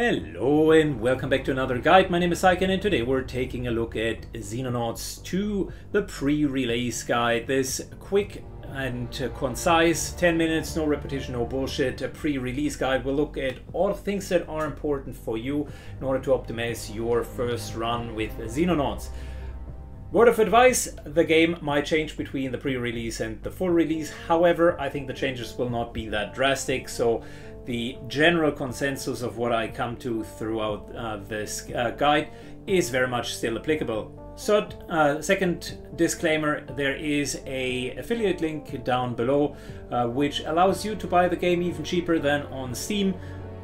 Hello and welcome back to another guide. My name is Syken and today we're taking a look at Xenonauts 2, the pre-release guide. This quick and concise 10 minutes, no repetition, no bullshit pre-release guide will look at all things that are important for you in order to optimize your first run with Xenonauts. Word of advice, the game might change between the pre-release and the full release. However, I think the changes will not be that drastic, so the general consensus of what I come to throughout uh, this uh, guide is very much still applicable. So, uh, second disclaimer, there is a affiliate link down below uh, which allows you to buy the game even cheaper than on Steam.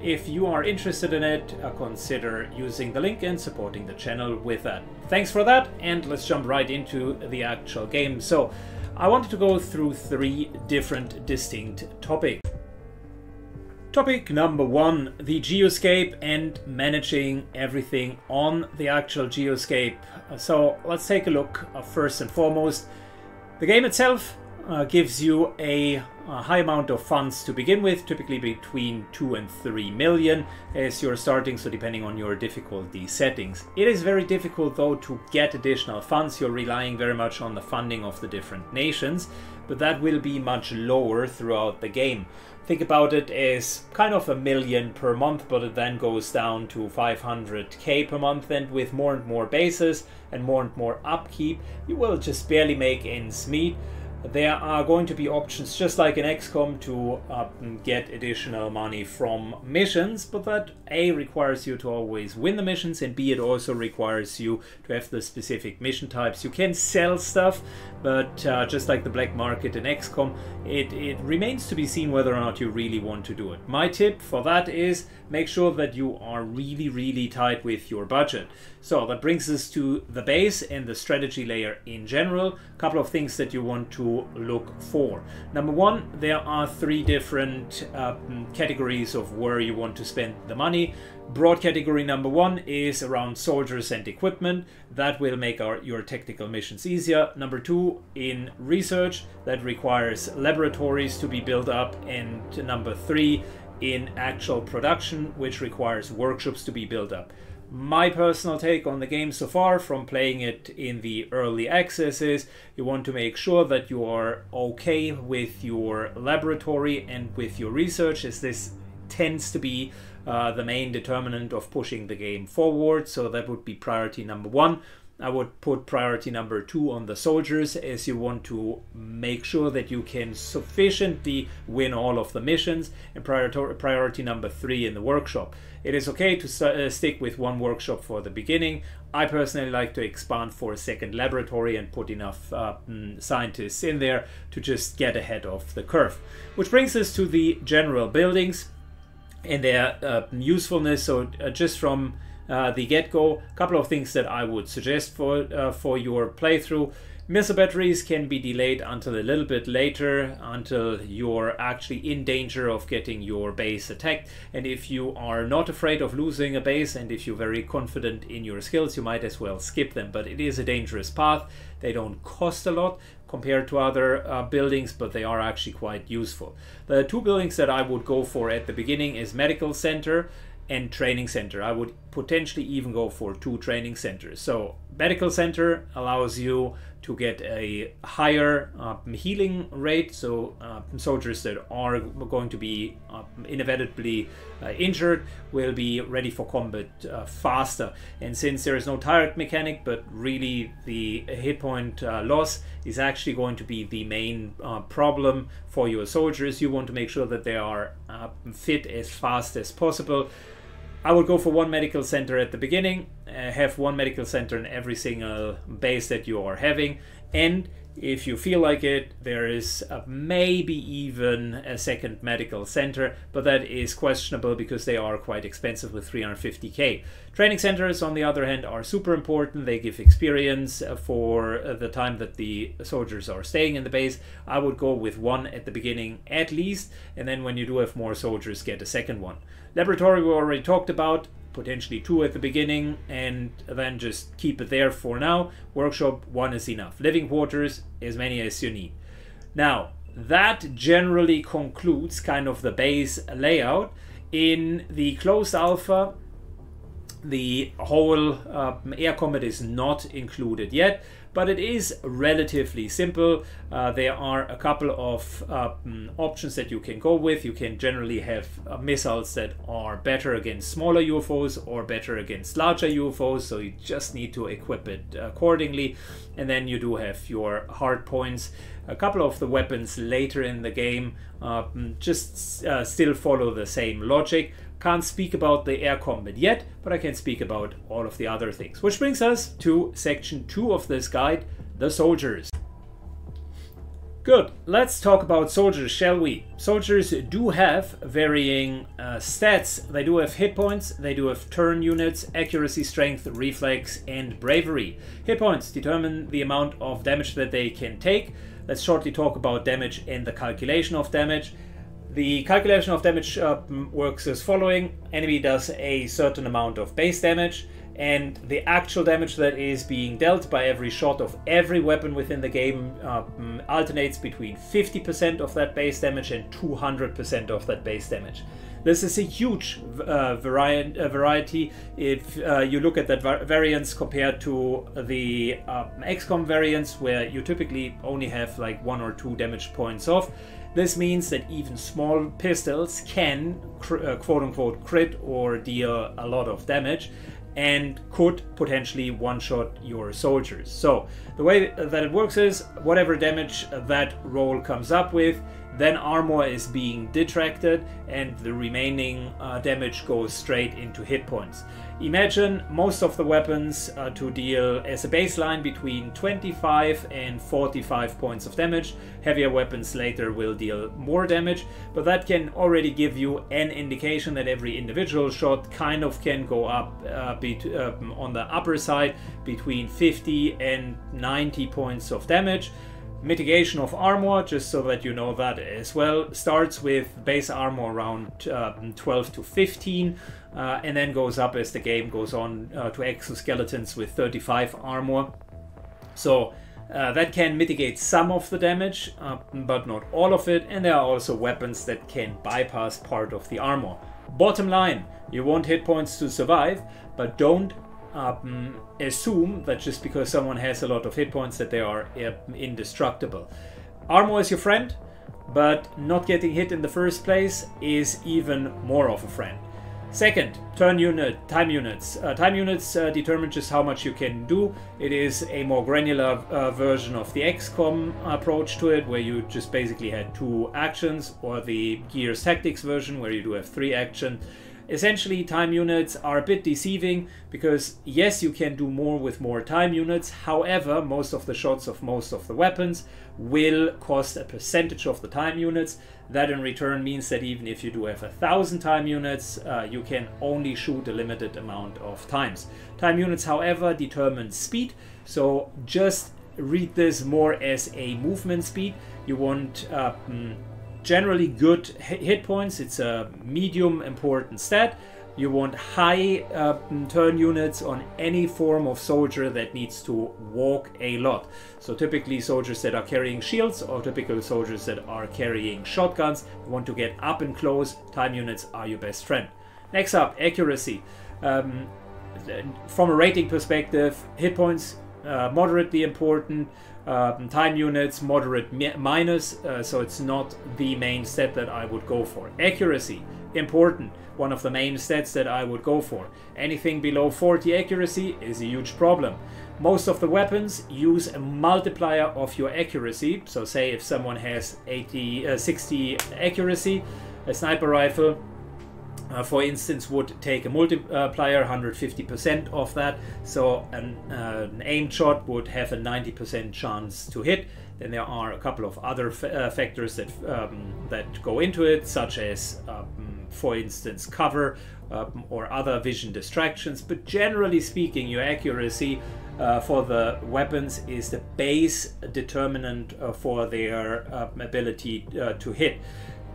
If you are interested in it, uh, consider using the link and supporting the channel with that. Thanks for that, and let's jump right into the actual game. So, I wanted to go through three different distinct topics. Topic number one, the geoscape and managing everything on the actual geoscape. So let's take a look uh, first and foremost. The game itself uh, gives you a, a, high amount of funds to begin with, typically between 2 and 3 million as you're starting, so depending on your difficulty settings. It is very difficult though to get additional funds, you're relying very much on the funding of the different nations, but that will be much lower throughout the game. Think about it as kind of a million per month, but it then goes down to 500k per month. And with more and more bases and more and more upkeep, you will just barely make ends meet there are going to be options just like in XCOM to uh, get additional money from missions, but that A requires you to always win the missions and B it also requires you to have the specific mission types. You can sell stuff, but uh, just like the black market in XCOM, it, it remains to be seen whether or not you really want to do it. My tip for that is make sure that you are really, really tight with your budget. So that brings us to the base and the strategy layer in general. A couple of things that you want to look for. Number one, there are three different uh, categories of where you want to spend the money. Broad category number one is around soldiers and equipment. That will make our, your technical missions easier. Number two, in research, that requires laboratories to be built up. And number three, in actual production, which requires workshops to be built up. My personal take on the game so far from playing it in the early access is you want to make sure that you are okay with your laboratory and with your research as this tends to be uh, the main determinant of pushing the game forward. So that would be priority number one. I would put priority number two on the soldiers as you want to make sure that you can sufficiently win all of the missions. And priority number three in the workshop. It is okay to st uh, stick with one workshop for the beginning. I personally like to expand for a second laboratory and put enough uh, mm, scientists in there to just get ahead of the curve. Which brings us to the general buildings and their uh, usefulness. So uh, just from uh, the get-go. A couple of things that I would suggest for uh, for your playthrough. Missile batteries can be delayed until a little bit later, until you're actually in danger of getting your base attacked. And if you are not afraid of losing a base, and if you're very confident in your skills, you might as well skip them. But it is a dangerous path. They don't cost a lot compared to other uh, buildings, but they are actually quite useful. The two buildings that I would go for at the beginning is Medical Center and training center. I would potentially even go for two training centers. So medical center allows you to get a higher uh, healing rate. So uh, soldiers that are going to be uh, inevitably uh, injured will be ready for combat uh, faster. And since there is no turret mechanic, but really the hit point uh, loss is actually going to be the main problem for your soldiers, you want to make sure that they are fit as fast as possible. I would go for one medical center at the beginning, uh, have one medical center in every single base that you are having, and if you feel like it, there is maybe even a second medical center, but that is questionable because they are quite expensive with 350k. Training centers, on the other hand, are super important. They give experience uh, for uh, the time that the soldiers are staying in the base. I would go with one at the beginning at least, and then when you do have more soldiers, get a second one. Laboratory we already talked about, potentially two at the beginning, and then just keep it there for now. Workshop, one is enough. Living quarters, as many as you need. Now, that generally concludes kind of the base layout. In the closed alpha, The whole uh, air combat is not included yet, but it is relatively simple. Uh, there are a couple of uh, options that you can go with. You can generally have uh, missiles that are better against smaller UFOs or better against larger UFOs, so you just need to equip it accordingly. And then you do have your hard points. A couple of the weapons later in the game uh, just uh, still follow the same logic. Can't speak about the air combat yet, but I can speak about all of the other things. Which brings us to section 2 of this guide, the soldiers. Good, let's talk about soldiers, shall we? Soldiers do have varying uh, stats. They do have hit points, they do have turn units, accuracy, strength, reflex, and bravery. Hit points determine the amount of damage that they can take. Let's shortly talk about damage and the calculation of damage. The calculation of damage uh, works as following. Enemy does a certain amount of base damage and the actual damage that is being dealt by every shot of every weapon within the game uh, alternates between 50% of that base damage and 200% of that base damage. This is a huge uh, vari uh, variety if uh, you look at that variance compared to the uh, XCOM variants where you typically only have like one or two damage points off. This means that even small pistols can uh, quote unquote crit or deal a lot of damage and could potentially one shot your soldiers. So, the way that it works is whatever damage that roll comes up with, then armor is being detracted and the remaining uh, damage goes straight into hit points. Imagine most of the weapons uh, to deal as a baseline between 25 and 45 points of damage. Heavier weapons later will deal more damage, but that can already give you an indication that every individual shot kind of can go up uh, um, on the upper side between 50 and 90 points of damage mitigation of armor, just so that you know that as well, starts with base armor around uh, 12 to 15, uh, and then goes up as the game goes on uh, to exoskeletons with 35 armor. So uh, that can mitigate some of the damage, uh, but not all of it, and there are also weapons that can bypass part of the armor. Bottom line, you want hit points to survive, but don't um, assume that just because someone has a lot of hit points that they are uh, indestructible. Armor is your friend, but not getting hit in the first place is even more of a friend. Second, turn unit, time units. Uh, time units uh, determine just how much you can do. It is a more granular uh, version of the XCOM approach to it, where you just basically had two actions, or the Gears Tactics version, where you do have three actions. Essentially, time units are a bit deceiving because yes, you can do more with more time units. However, most of the shots of most of the weapons will cost a percentage of the time units. That in return means that even if you do have a thousand time units, uh, you can only shoot a limited amount of times. Time units, however, determine speed. So just read this more as a movement speed. You want uh, mm, generally good hit points. It's a medium important stat. You want high uh, turn units on any form of soldier that needs to walk a lot. So typically soldiers that are carrying shields or typical soldiers that are carrying shotguns want to get up and close. Time units are your best friend. Next up, accuracy. Um, from a rating perspective, hit points uh, moderately important. Um, time units moderate minus, uh, so it's not the main stat that I would go for. Accuracy, important, one of the main stats that I would go for. Anything below 40 accuracy is a huge problem. Most of the weapons use a multiplier of your accuracy, so say if someone has 80, uh, 60 accuracy, a sniper rifle uh, for instance, would take a multiplier, 150% of that. So an, uh, an aim shot would have a 90% chance to hit. Then there are a couple of other uh, factors that um, that go into it, such as, um, for instance, cover um, or other vision distractions. But generally speaking, your accuracy uh, for the weapons is the base determinant uh, for their uh, ability uh, to hit.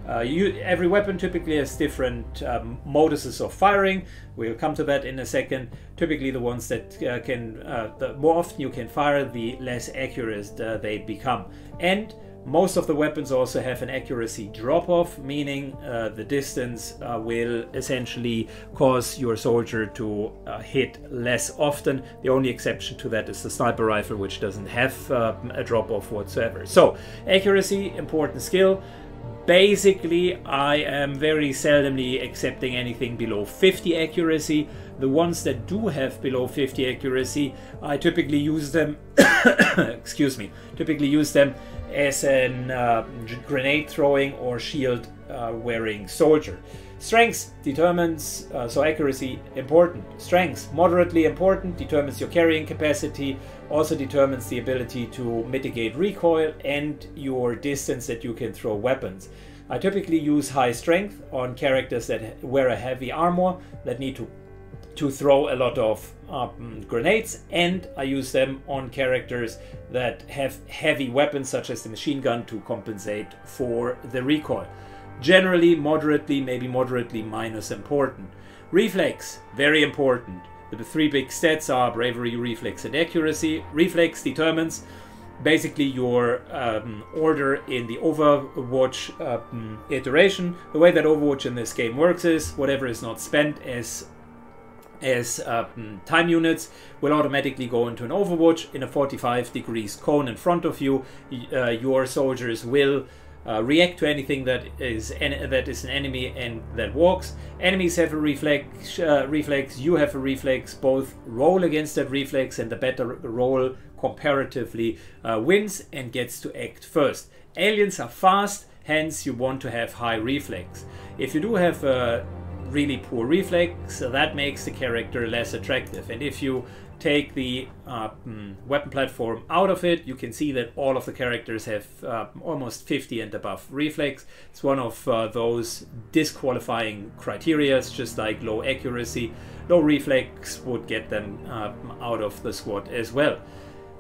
Uh, you, every weapon typically has different um, moduses of firing. We'll come to that in a second. Typically, the ones that uh, can, uh, the more often you can fire, the less accurate uh, they become. And Most of the weapons also have an accuracy drop off, meaning uh, the distance uh, will essentially cause your soldier to uh, hit less often. The only exception to that is the sniper rifle, which doesn't have uh, a drop off whatsoever. So, accuracy, important skill. Basically, I am very seldomly accepting anything below 50 accuracy. The ones that do have below 50 accuracy, I typically use them, excuse me, typically use them as an uh, grenade throwing or shield uh, wearing soldier. Strength determines, uh, so accuracy important. Strength moderately important, determines your carrying capacity, also determines the ability to mitigate recoil and your distance that you can throw weapons. I typically use high strength on characters that wear a heavy armor that need to to throw a lot of um, grenades, and I use them on characters that have heavy weapons such as the machine gun to compensate for the recoil. Generally, moderately, maybe moderately minus important. Reflex, very important. The three big stats are bravery, reflex, and accuracy. Reflex determines basically your um, order in the Overwatch um, iteration. The way that Overwatch in this game works is whatever is not spent as as um, time units will automatically go into an overwatch in a 45 degrees cone in front of you. Uh, your soldiers will uh, react to anything that is en- that is an enemy and that walks. Enemies have a reflex. Uh, reflex. You have a reflex. Both roll against that reflex, and the better roll comparatively uh, wins and gets to act first. Aliens are fast, hence you want to have high reflex. If you do have a really poor reflex, that makes the character less attractive. And if you take the uh, mm, weapon platform out of it, you can see that all of the characters have uh, almost 50 and above reflex. It's one of uh, those disqualifying criteria, just like low accuracy. Low reflex would get them uh, out of the squad as well.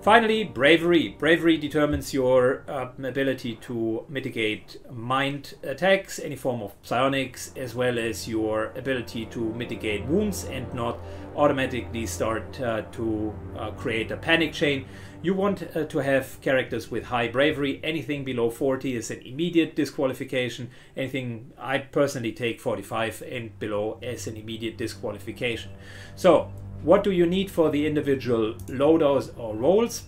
Finally, bravery. Bravery determines your uh, ability to mitigate mind attacks, any form of psionics, as well as your ability to mitigate wounds and not automatically start uh, to uh, create a panic chain. You want uh, to have characters with high bravery. Anything below 40 is an immediate disqualification. Anything I personally take 45 and below as an immediate disqualification. So, what do you need for the individual loadouts or roles?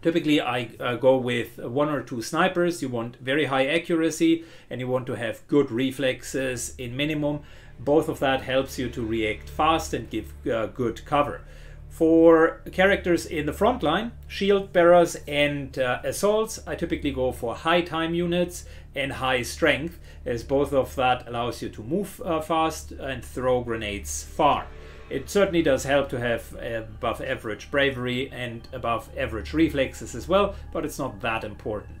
Typically, I uh, go with one or two snipers. You want very high accuracy and you want to have good reflexes in minimum. Both of that helps you to react fast and give uh, good cover. For characters in the front line, shield bearers and uh, assaults, I typically go for high time units and high strength, as both of that allows you to move uh, fast and throw grenades far. It certainly does help to have above average bravery and above average reflexes as well, but it's not that important.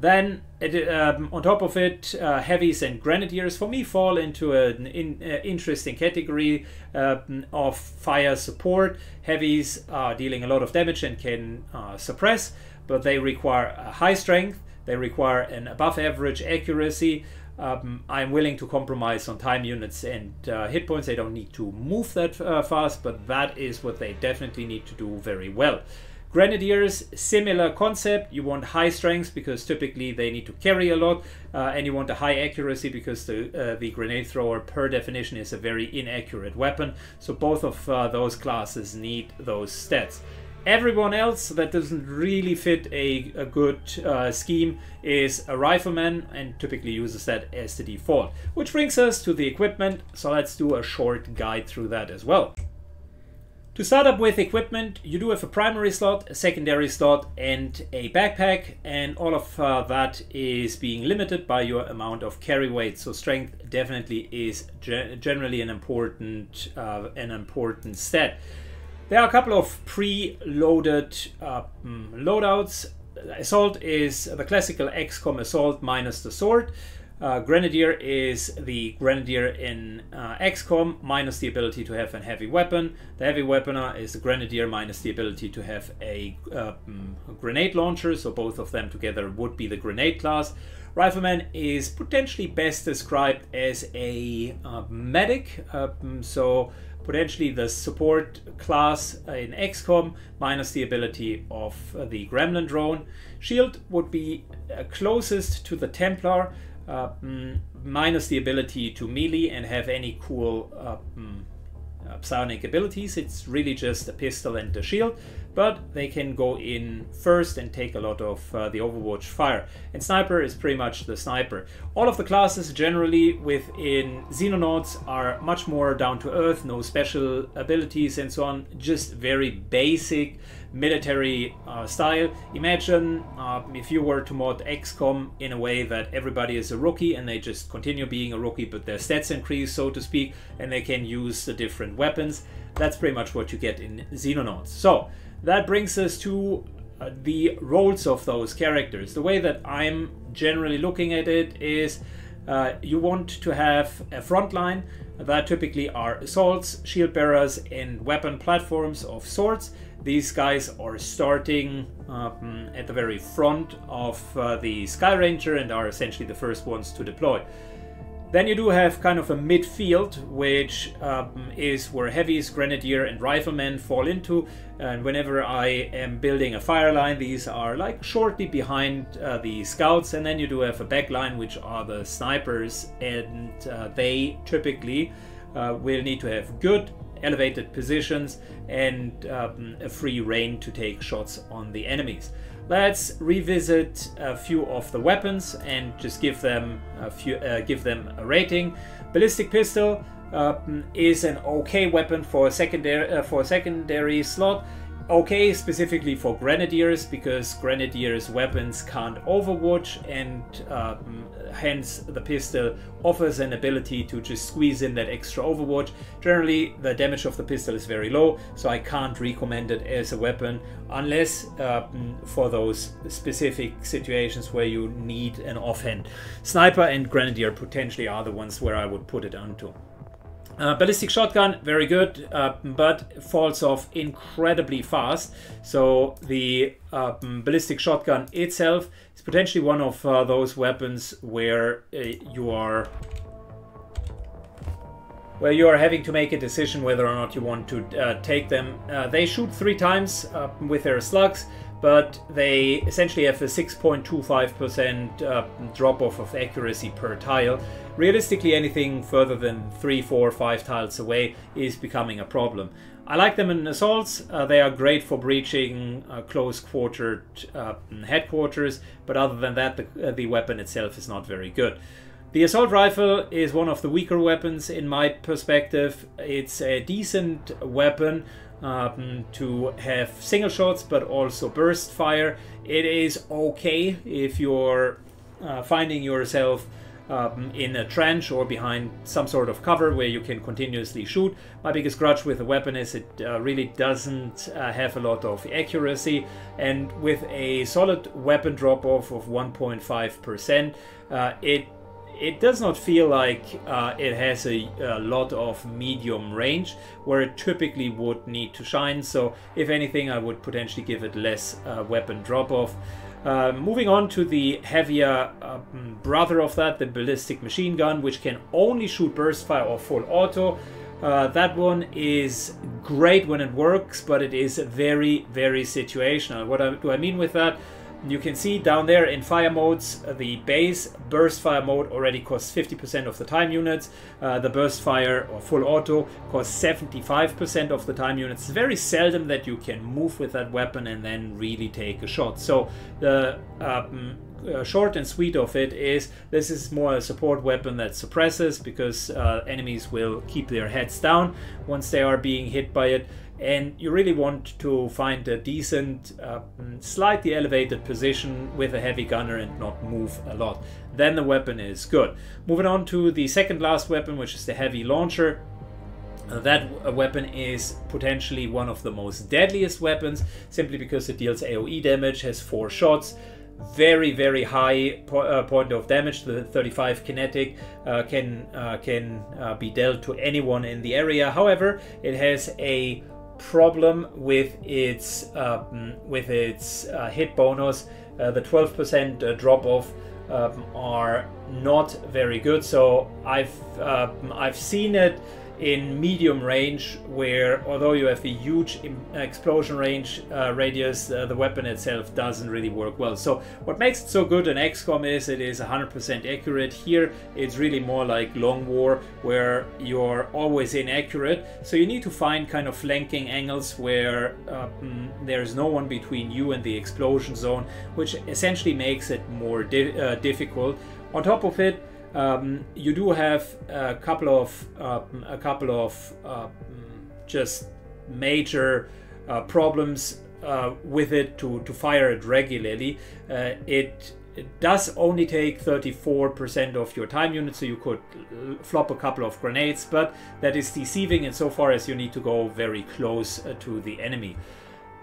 Then, it, um, on top of it, uh, heavies and grenadiers for me fall into an in, uh, interesting category uh, of fire support. Heavies are dealing a lot of damage and can uh, suppress, but they require a high strength, they require an above average accuracy, um, I'm willing to compromise on time units and uh, hit points. They don't need to move that uh, fast, but that is what they definitely need to do very well. Grenadiers, similar concept. You want high strength because typically they need to carry a lot, uh, and you want a high accuracy because the uh, the grenade thrower, per definition, is a very inaccurate weapon. So both of uh, those classes need those stats. Everyone else that doesn't really fit a, a good uh, scheme is a rifleman and typically uses that as the default. Which brings us to the equipment, so let's do a short guide through that as well. To start up with equipment, you do have a primary slot, a secondary slot, and a backpack, and all of uh, that is being limited by your amount of carry weight. So strength definitely is ge generally an important uh, an important stat. There are a couple of pre-loaded uh, mm, loadouts. Assault is the classical XCOM assault minus the sword. Uh, Grenadier is the Grenadier in uh, XCOM minus the ability to have a heavy weapon. The heavy weaponer is the Grenadier minus the ability to have a uh, mm, grenade launcher, so both of them together would be the grenade class. Rifleman is potentially best described as a uh, medic, uh, mm, so potentially the support class in XCOM minus the ability of the Gremlin drone. Shield would be uh, closest to the Templar uh, mm, minus the ability to melee and have any cool uh, uh, psionic abilities. It's really just a pistol and a shield but they can go in first and take a lot of uh, the Overwatch fire. And Sniper is pretty much the Sniper. All of the classes generally within Xenonauts are much more down to earth, no special abilities and so on, just very basic military uh, style. Imagine uh, if you were to mod XCOM in a way that everybody is a rookie and they just continue being a rookie, but their stats increase, so to speak, and they can use the different weapons. That's pretty much what you get in Xenonauts. So, that brings us to uh, the roles of those characters. The way that I'm generally looking at it is uh, you want to have a front line that typically are assaults, shield bearers, and weapon platforms of sorts. These guys are starting um, at the very front of uh, the Sky Ranger and are essentially the first ones to deploy. Then you do have kind of a midfield, which um, is where heavies, grenadier, and riflemen fall into. And whenever I am building a fire line, these are like shortly behind uh, the scouts. And then you do have a back line, which are the snipers, and uh, they typically uh, will need to have good elevated positions and um, a free reign to take shots on the enemies. Let's revisit a few of the weapons and just give them a few, uh, give them a rating. Ballistic pistol uh, is an okay weapon for a secondary uh, for a secondary slot okay specifically for grenadiers because grenadiers weapons can't overwatch and um, hence the pistol offers an ability to just squeeze in that extra overwatch. Generally the damage of the pistol is very low so i can't recommend it as a weapon unless um, for those specific situations where you need an offhand sniper and grenadier potentially are the ones where i would put it onto uh, ballistic shotgun, very good, uh, but falls off incredibly fast. So the uh, ballistic shotgun itself is potentially one of uh, those weapons where uh, you are where you are having to make a decision whether or not you want to uh, take them. they shoot three times with their slugs but they essentially have a 6.25% uh, drop off of accuracy per tile. Realistically, anything further than 3, 4, 5 tiles away is becoming a problem. I like them in assaults. Uh, they are great for breaching uh, close quartered uh, headquarters, but other than that, the, uh, the weapon itself is not very good. The assault rifle is one of the weaker weapons in my perspective. It's a decent weapon um, to have single shots but also burst fire. It is okay if you're uh, finding yourself um, in a trench or behind some sort of cover where you can continuously shoot. My biggest grudge with the weapon is it uh, really doesn't uh, have a lot of accuracy and with a solid weapon drop off of 1.5% uh, it it does not feel like uh, it has a, a, lot of medium range where it typically would need to shine. So if anything, I would potentially give it less uh, weapon drop off. Uh, moving on to the heavier um, brother of that, the ballistic machine gun, which can only shoot burst fire or full auto. Uh, that one is great when it works, but it is very, very situational. What I, do I mean with that? You can see down there in fire modes, uh, the base burst fire mode already costs 50% of the time units. Uh, the burst fire or full auto costs 75% of the time units. It's very seldom that you can move with that weapon and then really take a shot. So the um, uh, short and sweet of it is this is more a support weapon that suppresses because uh, enemies will keep their heads down once they are being hit by it and you really want to find a decent, uh, slightly elevated position with a heavy gunner and not move a lot. Then the weapon is good. Moving on to the second last weapon, which is the heavy launcher. Uh, that uh, weapon is potentially one of the most deadliest weapons, simply because it deals AoE damage, has four shots, very very high po uh, point of damage the 35 kinetic uh, can uh, can uh, be dealt to anyone in the area however it has a problem with its um, with its uh, hit bonus. Uh, the 12% uh, drop off um, are not very good. So I've um, I've seen it in medium range, where although you have a huge explosion range uh, radius, uh, the weapon itself doesn't really work well. So what makes it so good in XCOM is it is 100% accurate. Here it's really more like Long War, where you're always inaccurate. So you need to find kind of flanking angles where um, there's no one between you and the explosion zone, which essentially makes it more di uh, difficult. On top of it, um, you do have a couple of uh, a couple of uh, just major uh, problems uh, with it to, to fire it regularly. Uh, it, it, does only take 34% of your time unit, so you could flop a couple of grenades, but that is deceiving insofar as you need to go very close uh, to the enemy.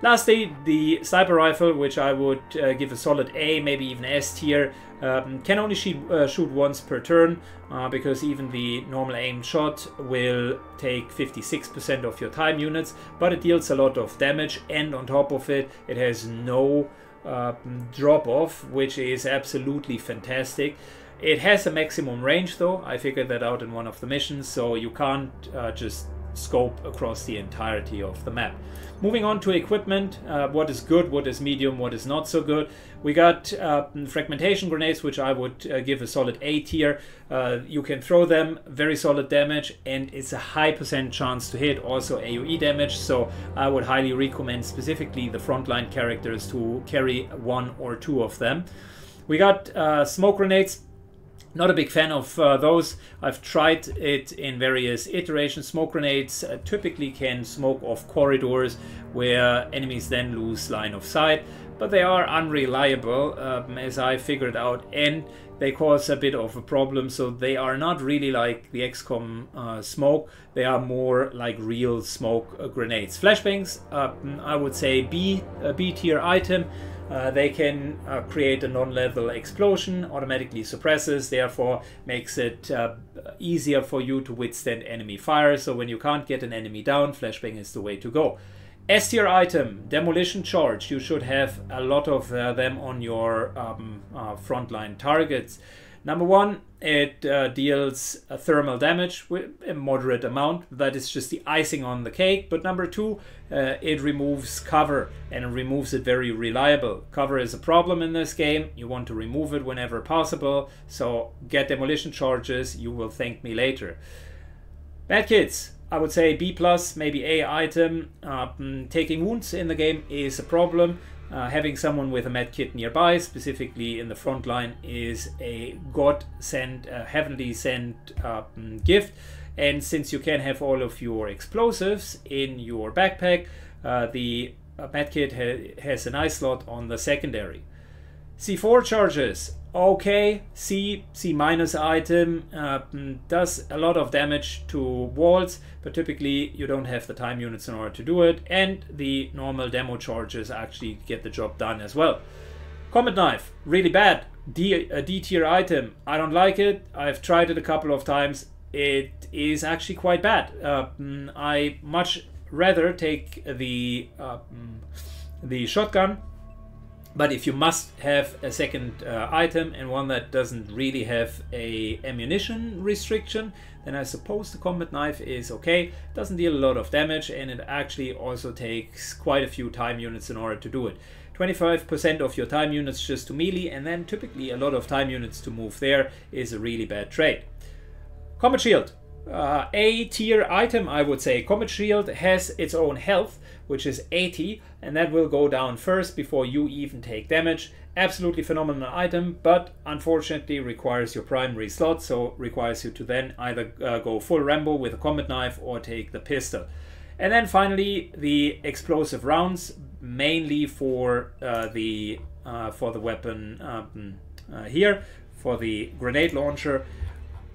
Lastly, the sniper rifle, which I would uh, give a solid A, maybe even S tier, um, can only shoot, uh, shoot once per turn, uh, because even the normal aim shot will take 56% of your time units, but it deals a lot of damage, and on top of it, it has no um, drop off, which is absolutely fantastic. It has a maximum range though, I figured that out in one of the missions, so you can't uh, just scope across the entirety of the map. Moving on to equipment, uh, what is good, what is medium, what is not so good. We got uh, fragmentation grenades, which I would uh, give a solid A tier. Uh, you can throw them, very solid damage, and it's a high percent chance to hit, also AoE damage, so I would highly recommend specifically the frontline characters to carry one or two of them. We got uh, smoke grenades, not a big fan of uh, those. I've tried it in various iterations. Smoke grenades uh, typically can smoke off corridors where enemies then lose line of sight, but they are unreliable um, as I figured out and they cause a bit of a problem. So they are not really like the XCOM uh, smoke. They are more like real smoke uh, grenades. Flashbangs, uh, I would say B, a B tier item. Uh, they can uh, create a non-lethal explosion, automatically suppresses, therefore makes it uh, easier for you to withstand enemy fire. So when you can't get an enemy down, flashbang is the way to go. S tier item, demolition charge. You should have a lot of uh, them on your um, uh, frontline targets. Number one, it uh, deals thermal damage with a moderate amount. That is just the icing on the cake. But number two, uh, it removes cover and it removes it very reliable. Cover is a problem in this game. You want to remove it whenever possible. So get demolition charges. You will thank me later. Medkits. I would say B plus, maybe A item. Uh, taking wounds in the game is a problem. Uh, having someone with a med kit nearby, specifically in the front line, is a god sent, uh, heavenly sent uh, gift. And since you can have all of your explosives in your backpack, uh, the uh, medkit ha has a nice slot on the secondary. C4 charges okay C C minus item uh, does a lot of damage to walls but typically you don't have the time units in order to do it and the normal demo charges actually get the job done as well. Combat knife really bad. D a D tier item I don't like it. I've tried it a couple of times. It is actually quite bad. Uh, I much rather take the uh, the shotgun but if you must have a second uh, item and one that doesn't really have a ammunition restriction, then I suppose the combat knife is okay. Doesn't deal a lot of damage and it actually also takes quite a few time units in order to do it. 25% of your time units just to melee and then typically a lot of time units to move there is a really bad trade. Combat shield. Uh, a tier item I would say. Combat shield has its own health which is 80, and that will go down first before you even take damage. Absolutely phenomenal item, but unfortunately requires your primary slot, so requires you to then either uh, go full Rambo with a combat knife or take the pistol. And then finally, the explosive rounds, mainly for uh, the uh, for the weapon um, uh, here, for the grenade launcher.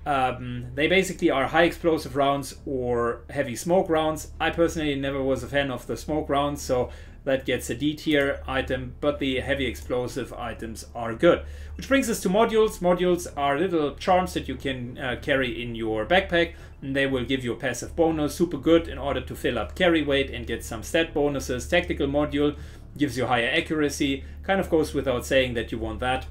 Um, they basically are high explosive rounds or heavy smoke rounds. I personally never was a fan of the smoke rounds, so that gets a D tier item, but the heavy explosive items are good. Which brings us to modules. Modules are little charms that you can uh, carry in your backpack. And they will give you a passive bonus, super good in order to fill up carry weight and get some stat bonuses. Tactical module gives you higher accuracy, kind of goes without saying that you want that.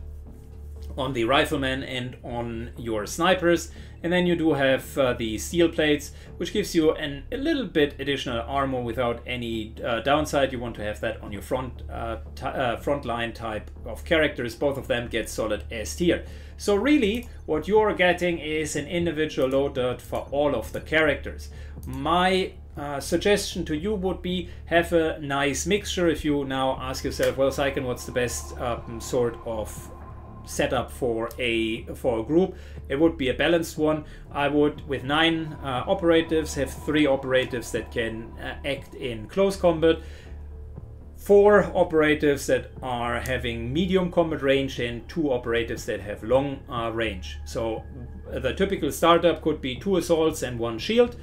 On the riflemen and on your snipers. And then you do have uh, the steel plates, which gives you an, a little bit additional armor without any uh, downside. You want to have that on your front uh, uh front line type of characters. Both of them get solid S tier. So really, what you're getting is an individual loadout for all of the characters. My uh, suggestion to you would be have a nice mixture if you now ask yourself well Syken what's the best um, sort of setup for a for a group. It would be a balanced one. I would with nine uh, operatives have three operatives that can uh, act in close combat. Four operatives that are having medium combat range and two operatives that have long uh, range. So the typical startup could be two assaults and one shield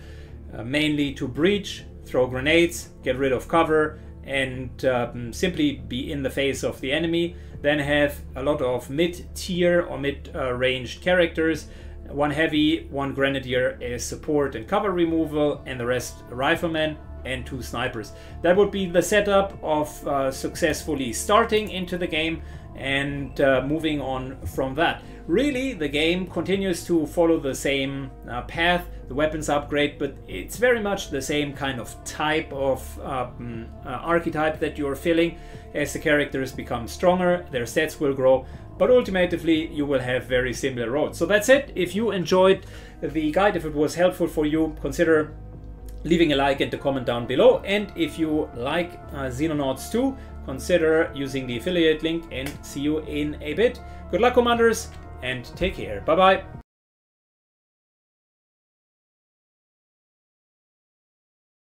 uh, mainly to breach throw grenades get rid of cover and um, simply be in the face of the enemy. Then have a lot of mid-tier or mid-ranged characters. One heavy, one grenadier as support and cover removal, and the rest riflemen and two snipers. That would be the setup of uh, successfully starting into the game and uh, moving on from that. Really, the game continues to follow the same uh, path, the weapons upgrade, but it's very much the same kind of type of um, uh, archetype that you're filling. As the characters become stronger, their stats will grow, but ultimately you will have very similar roads. So that's it. If you enjoyed the guide, if it was helpful for you, consider leaving a like and a comment down below. And if you like uh, Xenonauts 2, consider using the affiliate link and see you in a bit. Good luck, commanders, and take care. Bye bye.